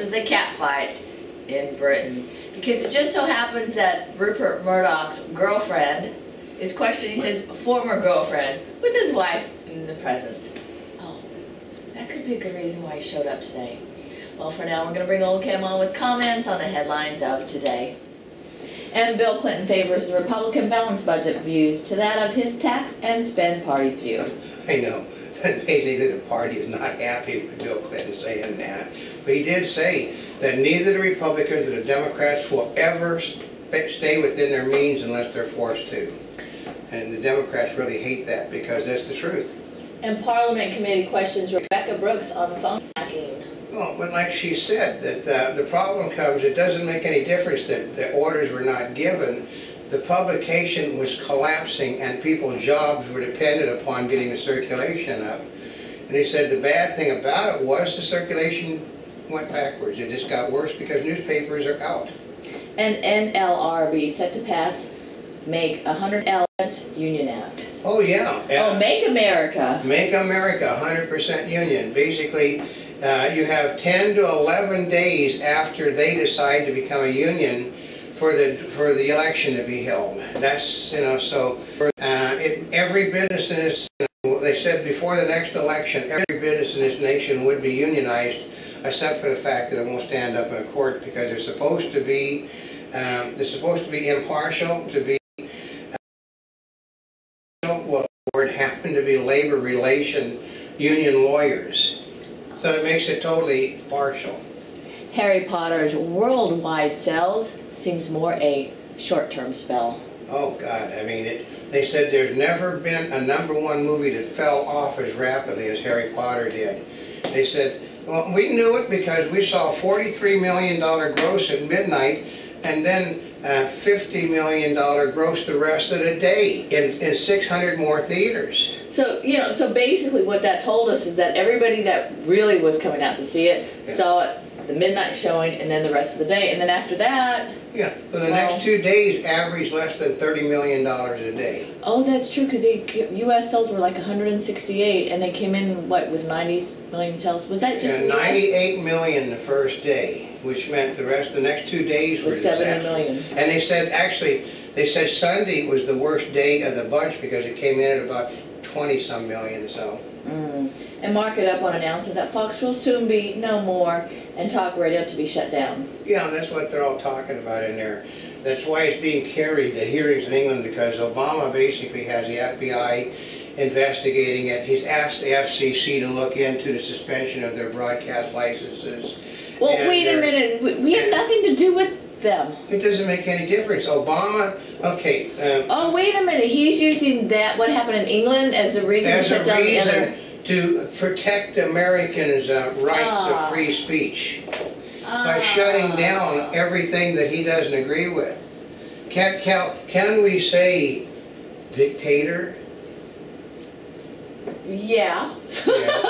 is the cat fight in Britain. Because it just so happens that Rupert Murdoch's girlfriend is questioning his former girlfriend with his wife in the presence. Oh, that could be a good reason why he showed up today. Well, for now, we're going to bring Oldecam on with comments on the headlines of today. And Bill Clinton favors the Republican balanced budget views to that of his tax and spend party's view. I know. That basically, the party is not happy with Bill Clinton saying that. But he did say that neither the Republicans or the Democrats will ever stay within their means unless they're forced to. And the Democrats really hate that because that's the truth. And Parliament Committee questions Rebekah Brooks on the phone hacking. Well, but like she said, that uh, the problem comes, it doesn't make any difference that the orders were not given. The publication was collapsing and people's jobs were dependent upon getting the circulation up. And he said the bad thing about it was the circulation went backwards. It just got worse because newspapers are out. And NLRB set to pass Make 100 Union Act. Oh, yeah. Oh, Make America. Make America 100% union. Basically, uh, you have 10 to 11 days after they decide to become a union for the for the election to be held. That's you know so uh, it, every business in this you know, they said before the next election every business in this nation would be unionized except for the fact that it won't stand up in a court because they're supposed to be um, they're supposed to be impartial to be uh, well happened to be labor relation union lawyers so it makes it totally partial. Harry Potter's worldwide sales seems more a short-term spell. Oh God, I mean, it, they said there's never been a number one movie that fell off as rapidly as Harry Potter did. They said, well, we knew it because we saw $43 million gross at midnight and then uh, $50 million gross the rest of the day in, in 600 more theaters. So, you know, so basically what that told us is that everybody that really was coming out to see it yeah. saw it the midnight showing and then the rest of the day. And then after that... Yeah, for the well, next two days average less than $30 million a day. Oh, that's true because U.S. sales were like 168 and they came in, what, with 90 million sales? Was that just... Yeah, 98 million the first day, which meant the rest, the next two days were 70 million. And they said, actually, they said Sunday was the worst day of the bunch because it came in at about 20 some million, so. And mark it up on announcement that Fox will soon be no more and talk radio to be shut down. Yeah, that's what they're all talking about in there. That's why it's being carried, the hearings in England, because Obama basically has the FBI investigating it. He's asked the FCC to look into the suspension of their broadcast licenses. Well, wait a minute. We have nothing to do with them. It doesn't make any difference. Obama Okay. Um, oh, wait a minute. He's using that, what happened in England, as a reason to shut down the other... to protect Americans' uh, rights ah. of free speech ah. by shutting down everything that he doesn't agree with. Can, can, can we say dictator? Yeah. yeah.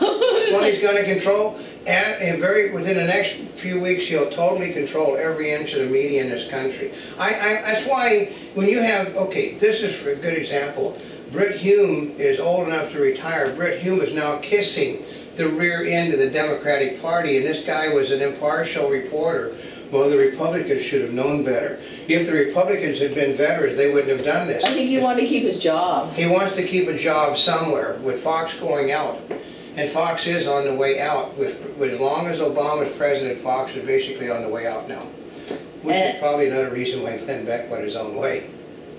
well, he's going to control and, and, very within the next few weeks, he'll totally control every inch of the media in this country. I, I, that's why when you have, okay, this is for a good example. Brit Hume is old enough to retire. Brit Hume is now kissing the rear end of the Democratic Party, and this guy was an impartial reporter. Well, the Republicans should have known better. If the Republicans had been veterans, they wouldn't have done this. I think he wanted to keep his job. He wants to keep a job somewhere with Fox going out. And Fox is on the way out. With, with as long as Obama's president, Fox is basically on the way out now. Which is eh. probably another reason why Glenn Beck went his own way.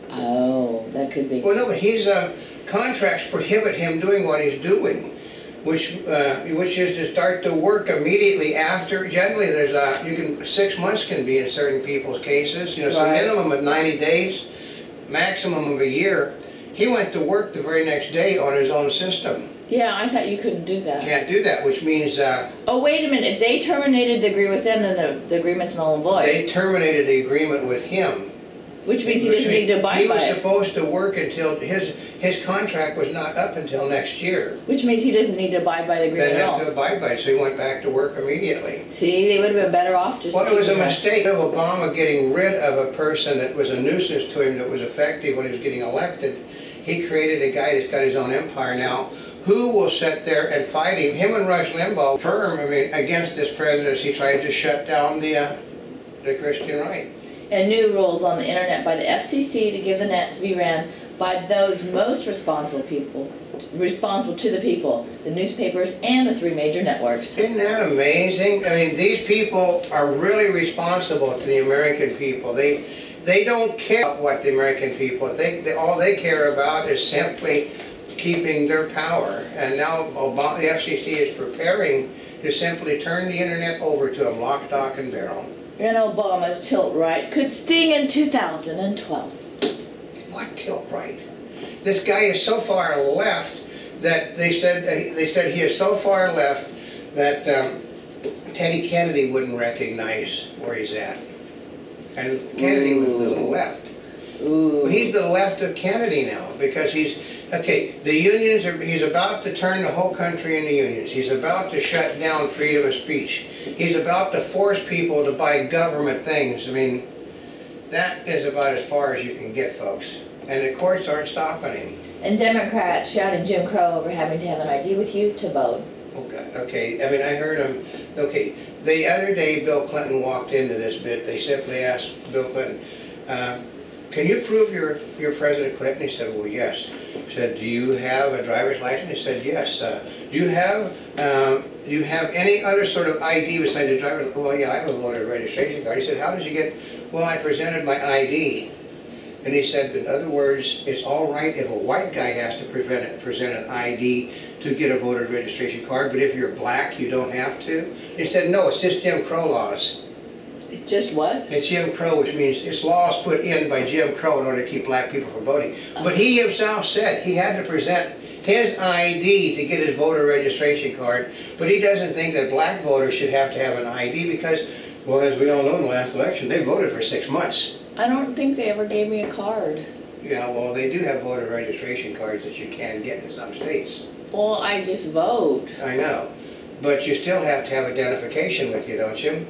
Oh, that could be. Well, no, but he's um, contracts prohibit him doing what he's doing, which uh, which is to start to work immediately after. Generally, there's a you can six months can be in certain people's cases. You know, so minimum of 90 days, maximum of a year. He went to work the very next day on his own system. Yeah, I thought you couldn't do that. Can't do that, which means... Uh, oh, wait a minute. If they terminated the agreement with them, then the, the agreement's null and void. They terminated the agreement with him. Which means he doesn't need to abide by it. He was supposed to work until... His his contract was not up until next year. Which means he doesn't need to abide by the agreement They at have to abide by it, so he went back to work immediately. See, they would have been better off just Well, it was a mistake of Obama getting rid of a person that was a nuisance to him that was effective when he was getting elected. He created a guy that's got his own empire now who will sit there and fight him? Him and Rush Limbaugh, firm, I mean, against this presidency, tried to shut down the, uh, the Christian right. And new rules on the internet by the FCC to give the net to be ran by those most responsible people, responsible to the people, the newspapers and the three major networks. Isn't that amazing? I mean, these people are really responsible to the American people. They, they don't care what the American people think. They, all they care about is simply keeping their power. And now Obama, the FCC is preparing to simply turn the internet over to them, lock, stock, and barrel. And Obama's tilt right could sting in 2012. What tilt right? This guy is so far left that they said they said he is so far left that um, Teddy Kennedy wouldn't recognize where he's at. And Kennedy Ooh. was to the left. Ooh. He's the left of Kennedy now because he's okay. The unions are. He's about to turn the whole country into unions. He's about to shut down freedom of speech. He's about to force people to buy government things. I mean, that is about as far as you can get, folks. And the courts aren't stopping him. And Democrats shouting Jim Crow over having to have an ID with you to vote. Okay, okay. I mean, I heard him. Okay, the other day Bill Clinton walked into this bit. They simply asked Bill Clinton, uh, "Can you prove you're you're President Clinton?" He said, "Well, yes." He said, "Do you have a driver's license?" He said, "Yes." Uh, do you have um, do you have any other sort of ID besides a driver's? Well, yeah, I have a voter registration card. He said, "How did you get?" Well, I presented my ID. And he said, in other words, it's all right if a white guy has to present, present an ID to get a voter registration card, but if you're black, you don't have to. He said, no, it's just Jim Crow laws. Just what? It's Jim Crow, which means it's laws put in by Jim Crow in order to keep black people from voting. But he himself said he had to present his ID to get his voter registration card, but he doesn't think that black voters should have to have an ID because, well, as we all know in the last election, they voted for six months. I don't think they ever gave me a card. Yeah, well, they do have voter registration cards that you can get in some states. Well, I just vote. I know. But you still have to have identification with you, don't you?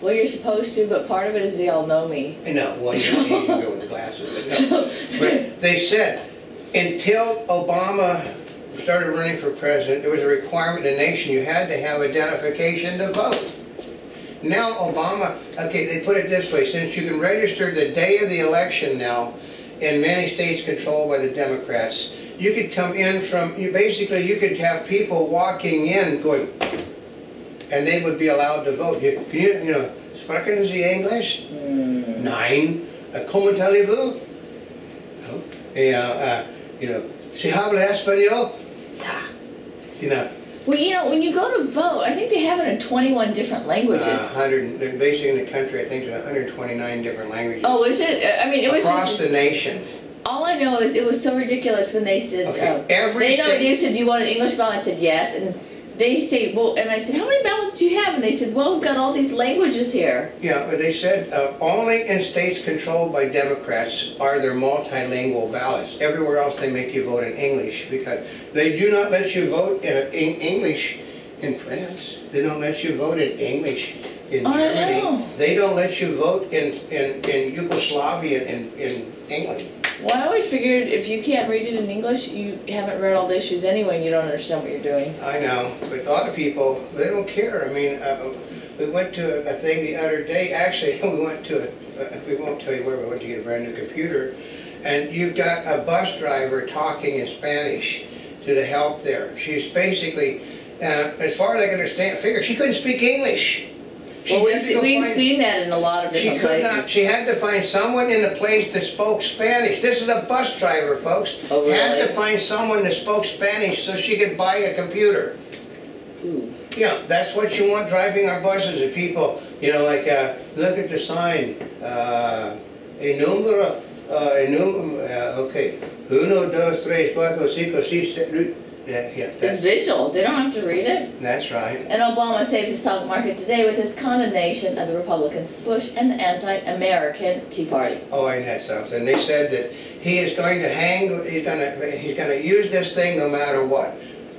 Well, you're supposed to, but part of it is they all know me. I know. Well, you, you can go with the glasses. But, no. but they said until Obama started running for president, it was a requirement in the nation you had to have identification to vote. Now Obama, okay, they put it this way, since you can register the day of the election now in many states controlled by the Democrats, you could come in from, you basically you could have people walking in going, and they would be allowed to vote. You, can you, you know, sprechen Sie English? Mm. Nein. Uh, ¿Cómo allez-vous? No. Uh, uh, you know, ¿Se habla español? Yeah. You know, well, you know, when you go to vote, I think they have it in 21 different languages. Uh, 100, basically in the country, I think there's 129 different languages. Oh, is it? I mean, it was Across just, the nation. All I know is it was so ridiculous when they said, okay. uh, Every they know, they said, do you want an English ballot? I said, yes. And they say, well, and I said, how many ballots do you have? And they said, well, we've got all these languages here. Yeah, but they said uh, only in states controlled by Democrats are there multilingual ballots. Everywhere else they make you vote in English because they do not let you vote in, in English in France. They don't let you vote in English in oh, Germany. They don't let you vote in, in, in Yugoslavia in, in England. Well, I always figured if you can't read it in English, you haven't read all the issues anyway, and you don't understand what you're doing. I know, but a lot of people, they don't care. I mean, uh, we went to a, thing the other day. Actually, we went to a, uh, we won't tell you where, we went to get a brand new computer. And you've got a bus driver talking in Spanish to the help there. She's basically, uh, as far as I can understand, figure she couldn't speak English. Well, we've, we've find, seen that in a lot of different she could places. Not, she had to find someone in the place that spoke Spanish. This is a bus driver, folks. Oh, really? Had to find someone that spoke Spanish so she could buy a computer. Ooh. Yeah, that's what you want driving our buses. And people, you know, like, uh, look at the sign. Uh, a número, uh, a uh, okay. Uno, dos, tres, cuatro, cinco, seis, siete, yeah, yeah. It's visual. They don't have to read it. That's right. And Obama saved the stock market today with his condemnation of the Republicans, Bush, and the anti-American Tea Party. Oh, ain't that something? They said that he is going to hang. He's going to. He's going to use this thing no matter what.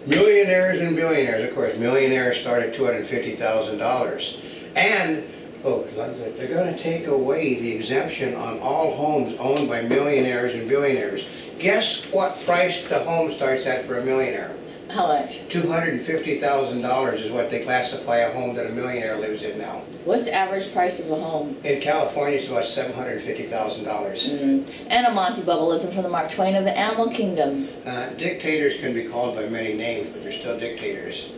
Millionaires and billionaires. Of course, millionaires start at two hundred fifty thousand dollars, and oh, they're going to take away the exemption on all homes owned by millionaires and billionaires Guess what price the home starts at for a millionaire? How much? Two hundred and fifty thousand dollars is what they classify a home that a millionaire lives in now. What's average price of a home? In California, it's about seven hundred and fifty thousand dollars. Mm. And a Monte Bubbleism from the Mark Twain of the Animal Kingdom. Uh, Dictators can be called by many names, but they're still dictators.